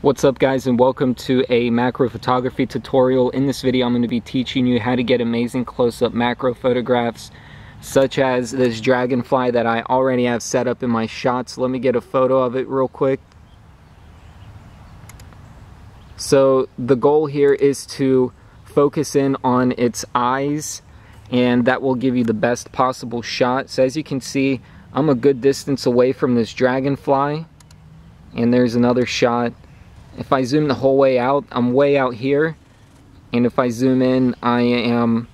What's up guys and welcome to a macro photography tutorial. In this video I'm going to be teaching you how to get amazing close-up macro photographs such as this dragonfly that I already have set up in my shots. Let me get a photo of it real quick. So the goal here is to focus in on its eyes and that will give you the best possible shot. So as you can see I'm a good distance away from this dragonfly and there's another shot if I zoom the whole way out, I'm way out here. And if I zoom in, I am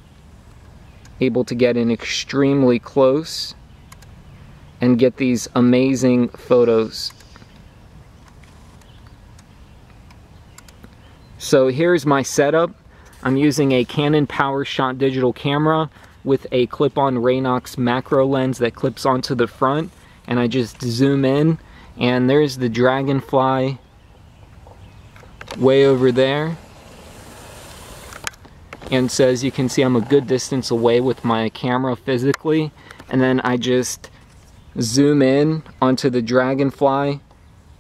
able to get in extremely close and get these amazing photos. So here's my setup. I'm using a Canon PowerShot digital camera with a clip-on Raynox macro lens that clips onto the front and I just zoom in and there's the dragonfly way over there and so as you can see I'm a good distance away with my camera physically. And then I just zoom in onto the dragonfly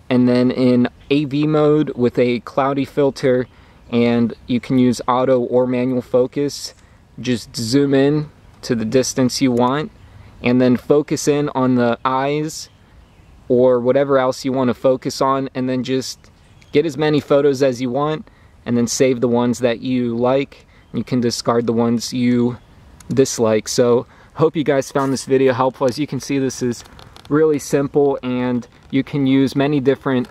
and then in AV mode with a cloudy filter and you can use auto or manual focus. Just zoom in to the distance you want and then focus in on the eyes or whatever else you want to focus on and then just get as many photos as you want and then save the ones that you like. You can discard the ones you dislike. So hope you guys found this video helpful. As you can see, this is really simple and you can use many different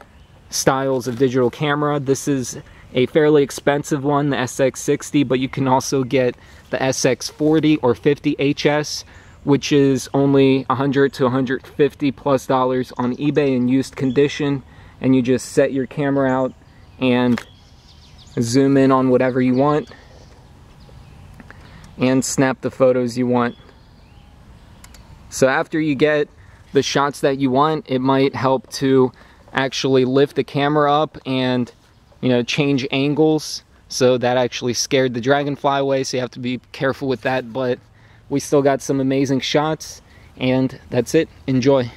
styles of digital camera. This is a fairly expensive one, the SX60, but you can also get the SX40 or 50 HS, which is only 100 to 150 plus dollars on eBay in used condition and you just set your camera out and zoom in on whatever you want and snap the photos you want. So after you get the shots that you want, it might help to actually lift the camera up and you know change angles. So that actually scared the dragonfly away so you have to be careful with that but we still got some amazing shots and that's it. Enjoy